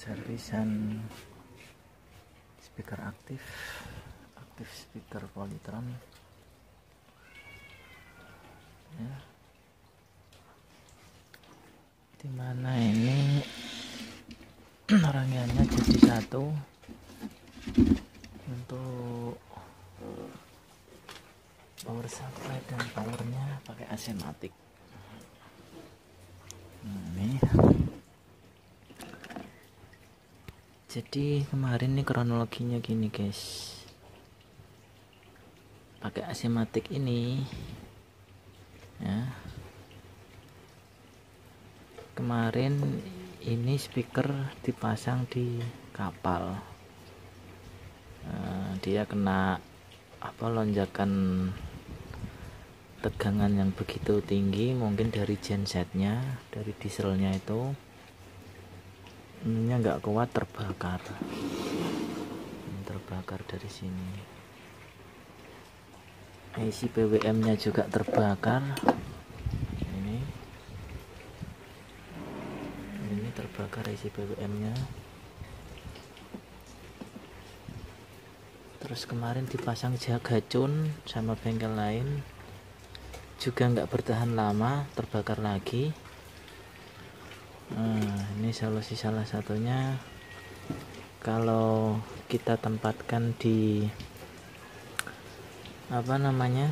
servisan speaker aktif aktif speaker Polytron ya. Di mana ini? Rangkaiannya jadi satu. Untuk power supply dan powernya pakai AC matic nah, ini jadi kemarin nih kronologinya gini guys. Pakai AC matic ini ya. Kemarin ini speaker dipasang di kapal. Uh, dia kena apa lonjakan tegangan yang begitu tinggi mungkin dari gensetnya dari dieselnya itu ininya nggak kuat terbakar. Terbakar dari sini. IC PWM nya juga terbakar. Ini. Ini terbakar IC PWM nya terus kemarin dipasang jagacun sama bengkel lain. Juga nggak bertahan lama terbakar lagi nah ini solusi salah satunya kalau kita tempatkan di apa namanya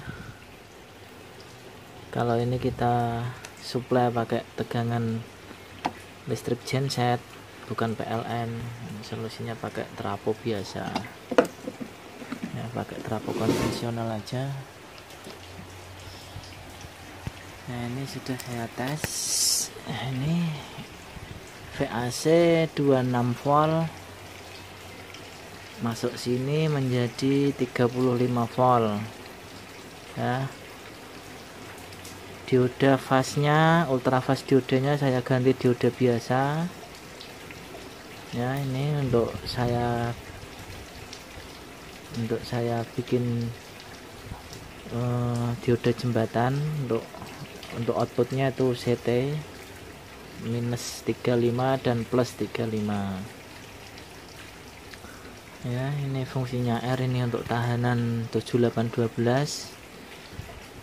kalau ini kita supply pakai tegangan listrik genset bukan PLN solusinya pakai trapo biasa. Ya pakai trapo konvensional aja. Nah ini sudah saya tes ini VAC 26 volt. Masuk sini menjadi 35 volt. Ya. Dioda fastnya ultra fast diodanya saya ganti dioda biasa. Ya ini untuk saya untuk saya bikin uh, dioda jembatan untuk untuk outputnya itu CT minus 35 dan plus 35 ya ini fungsinya R ini untuk tahanan 7812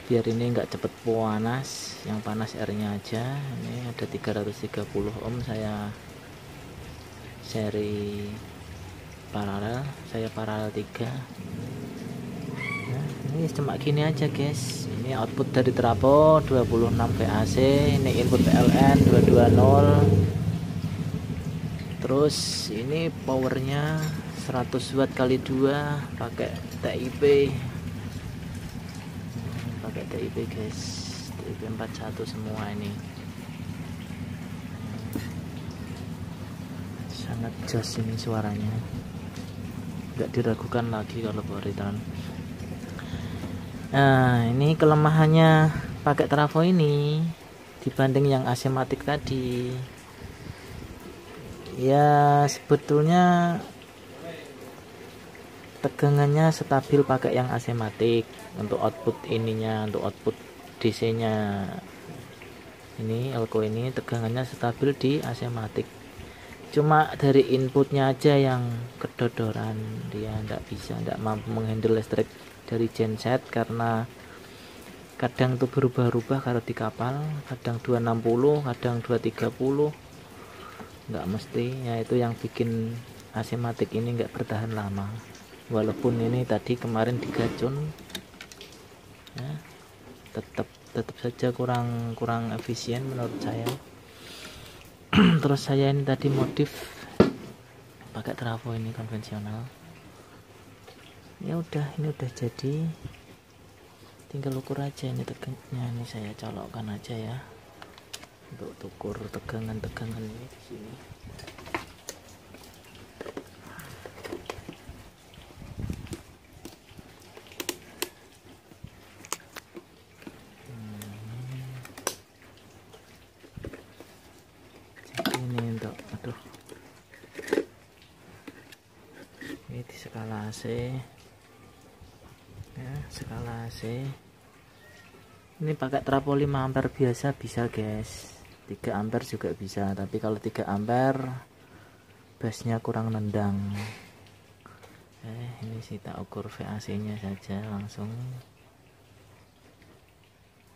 biar ini enggak cepet panas yang panas R nya aja. Ini ada 330 ohm saya seri paralel saya paralel 3 nah, ini cuma gini aja guys. Ini output dari trapo 26 VAC ini input PLN 220 terus ini powernya 100 watt kali 2 pakai TIP pakai TIP guys. TIP 41 semua ini. Sangat jos ini suaranya. Nggak diragukan lagi kalau Polytron Nah, ini kelemahannya pakai trafo ini dibanding yang asematik tadi. Ya, sebetulnya tegangannya stabil pakai yang asematik untuk output ininya, untuk output DC-nya. Ini elko ini tegangannya stabil di asematik. Cuma dari inputnya aja yang kedodoran, dia tidak bisa, tidak mampu menghandle listrik dari genset karena kadang tuh berubah-ubah kalau di kapal kadang 260 kadang 230 nggak mesti ya itu yang bikin asematik ini nggak bertahan lama. Walaupun ini tadi kemarin digacun ya tetap tetap saja kurang kurang efisien menurut saya. Terus saya ini tadi modif pakai trafo ini konvensional ya udah ini udah jadi. Tinggal ukur aja ini tegangnya. Ini saya colokkan aja ya. Untuk ukur tegangan-tegangan ini di sini. Ini untuk aduh. Ini di skala AC skala AC ini pakai trapo 5 ampere biasa bisa guys. 3 ampere juga bisa tapi kalau 3 ampere bassnya kurang nendang. Eh ini kita ukur VAC nya saja langsung.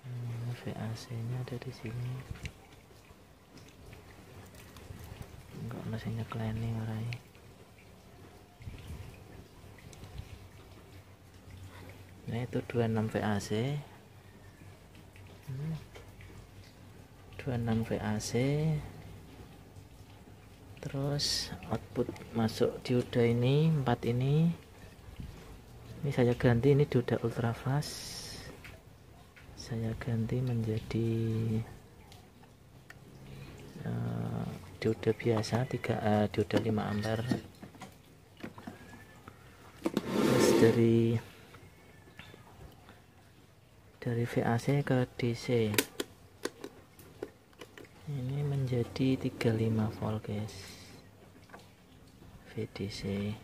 Hmm, VAC nya ada di sini. Enggak mesinnya cleaning rai nah itu 26 VAC hmm. 26 VAC terus output masuk dioda ini empat ini. Ini saya ganti ini dioda ultra flash saya ganti menjadi uh, dioda biasa 3 uh, dioda 5 ampere. Terus dari dari VAC ke DC ini menjadi 35 volt guys. VDC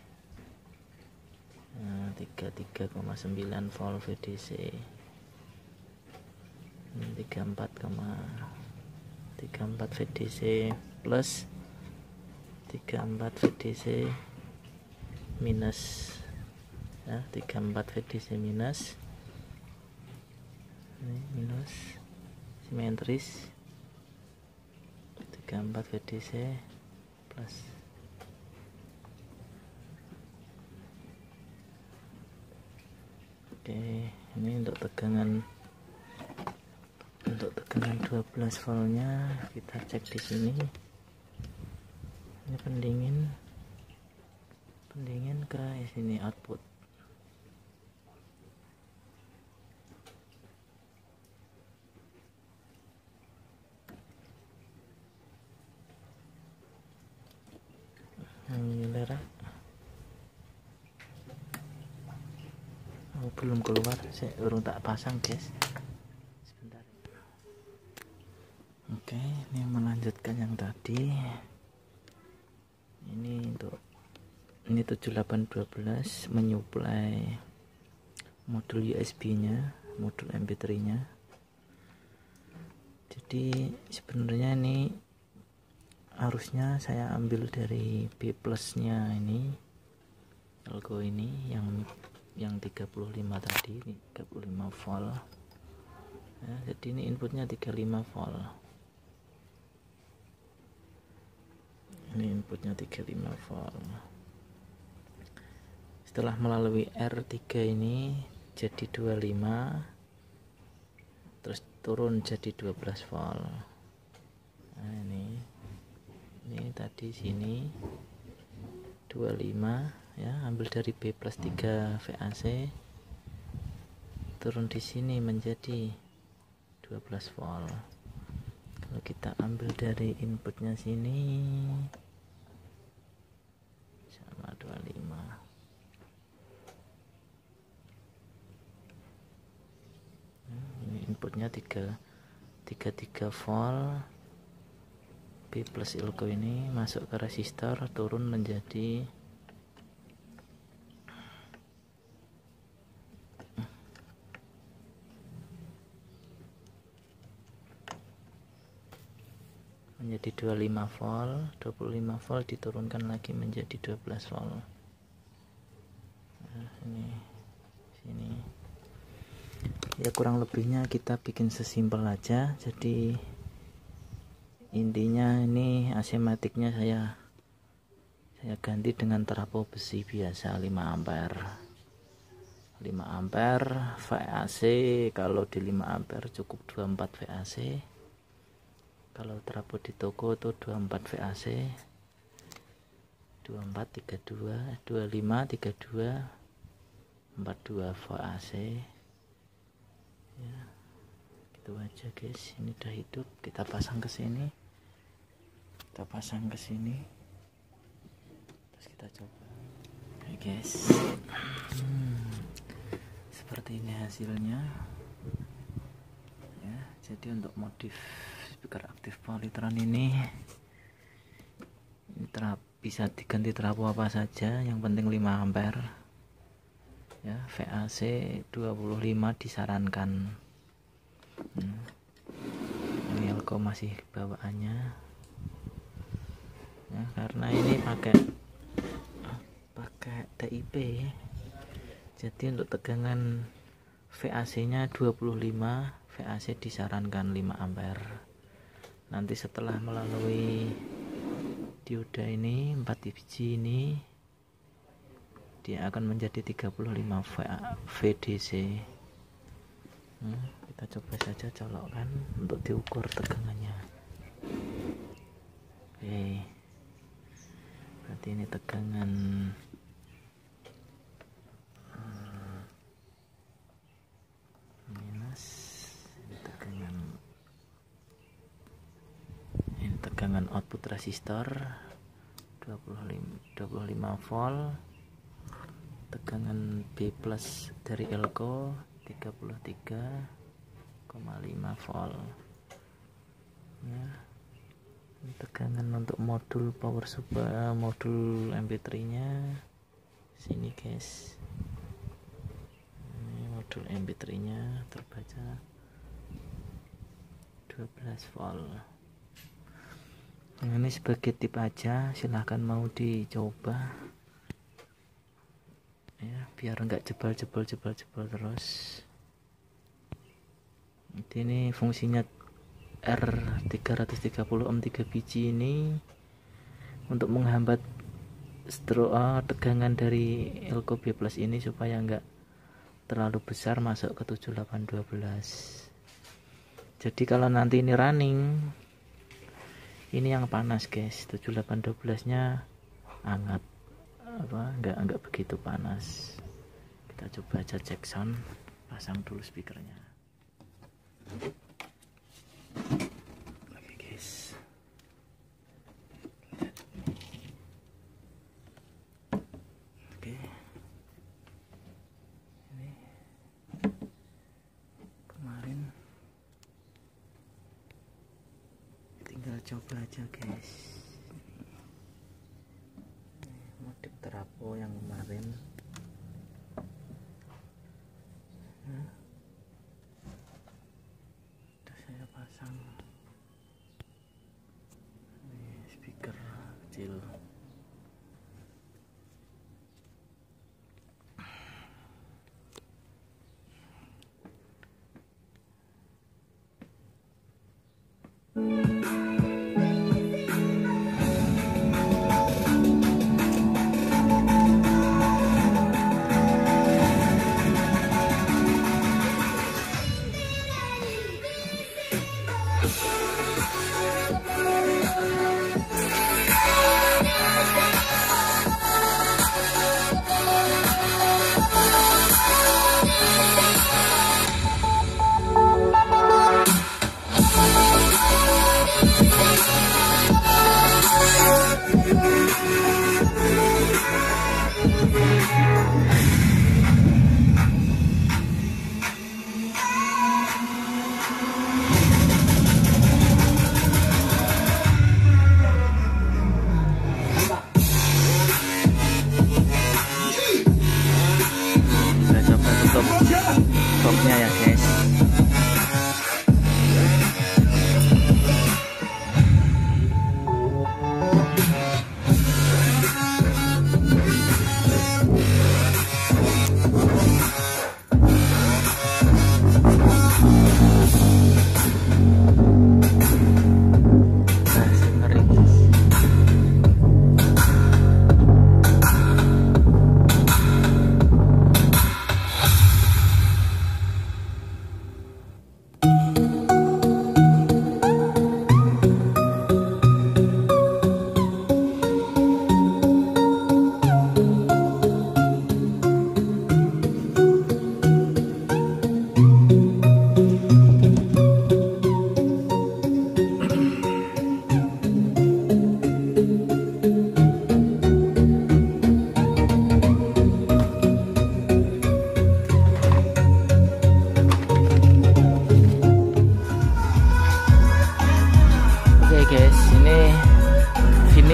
nah, 33,9 volt VDC 34, 34 VDC plus 34 VDC minus ya 34 VDC minus ini minus. Simetris. 34 VDC plus. Oke ini untuk tegangan untuk tegangan 12 voltnya kita cek di sini. Ini pendingin pendingin ke sini output saya urung tak pasang guys. Sebentar. Oke ini melanjutkan yang tadi. Ini untuk ini 7812 menyuplai modul USB nya modul MP3 nya jadi sebenarnya ini harusnya saya ambil dari B plusnya ini logo ini yang yang 35 tadi ini 35 volt. Ya, jadi ini inputnya 35 volt. Ini inputnya 35 volt. Setelah melalui R3 ini jadi 25 terus turun jadi 12 volt. Nah ini ini tadi sini 25 ya ambil dari B plus 3 VAC turun di sini menjadi 12 volt. Kalau kita ambil dari inputnya sini sama 25 hmm, ini inputnya 3 33 volt. B plus ilko ini masuk ke resistor turun menjadi menjadi 25 volt 25 volt diturunkan lagi menjadi 12 volt. Nah, ini sini. Ya kurang lebihnya kita bikin sesimpel aja. Jadi intinya ini asematiknya saya saya ganti dengan terapo besi biasa 5 ampere. 5 ampere VAC kalau di 5 ampere cukup 24 VAC kalau terapo di toko itu 24 VAC 24 32 25 32 42 VAC ya gitu aja guys. Ini udah hidup. Kita pasang ke sini. Kita pasang ke sini. Terus kita coba. Oke guys. Hmm, seperti ini hasilnya. Ya jadi untuk modif speaker aktif polytron ini. Ini terap, bisa diganti terapu apa saja yang penting 5 ampere. Ya VAC 25 disarankan. Hmm. ini elko masih bawaannya. Ya, karena ini pakai pakai DIP jadi untuk tegangan VAC nya 25 VAC disarankan 5 ampere nanti setelah melalui dioda ini 4 biji ini dia akan menjadi 35 VDC hmm, kita coba saja colokkan untuk diukur tegangannya. Oke. Berarti ini tegangan hmm, minus ini tegangan tegangan output resistor 25 25 volt. Tegangan B plus dari elko 33,5 volt. Ya. Tegangan untuk modul power supply modul MP3 nya sini guys. Ini modul MP3 nya terbaca 12 volt ini sebagai tip aja silahkan mau dicoba. Ya biar enggak jebal jebal jebal jebal terus. Ini fungsinya R330 ohm 3 biji ini untuk menghambat stroke oh, tegangan dari elko B plus ini supaya enggak terlalu besar masuk ke 7812 jadi kalau nanti ini running ini yang panas guys. 7812 nya hangat. Apa? Enggak enggak begitu panas. Kita coba aja cek sound. Pasang dulu speakernya coba aja guys. Modif terapo yang kemarin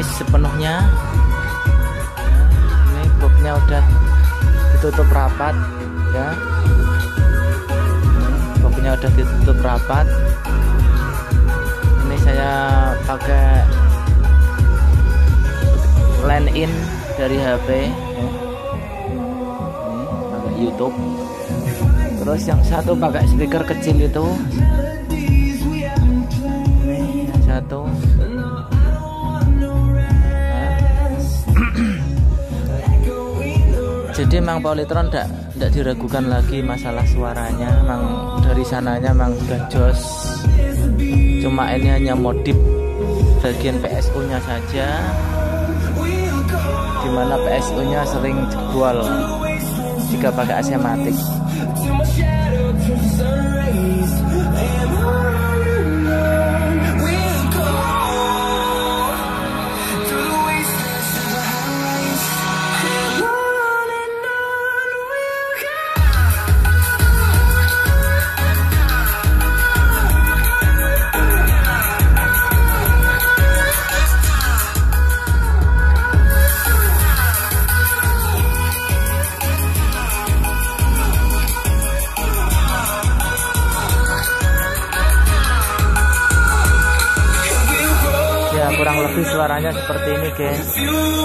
sepenuhnya. Ini boxnya udah ditutup rapat ya. Boxnya udah ditutup rapat. Ini saya pakai in dari HP ini pakai YouTube. Terus yang satu pakai speaker kecil itu. Yang satu jadi emang Polytron tidak tidak diragukan lagi masalah suaranya emang dari sananya emang sudah jos cuma ini hanya modif bagian PSU nya saja di mana PSU nya sering jebol jika pakai AC matic seperti